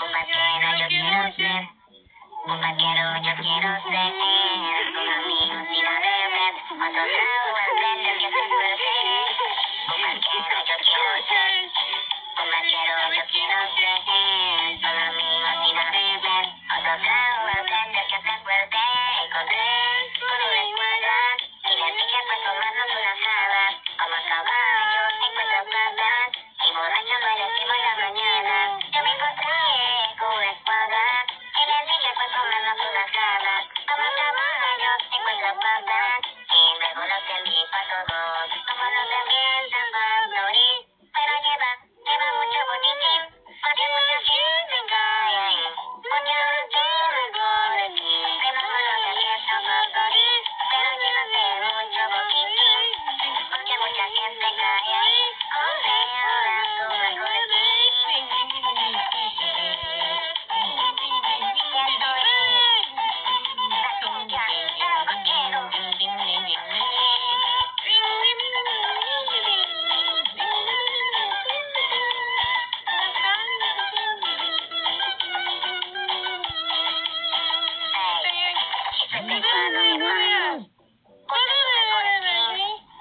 Un vaquero yo quiero ser, un vaquero yo quiero ser, con amigos ir a beber, otro trago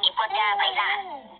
Ni ponte bailar.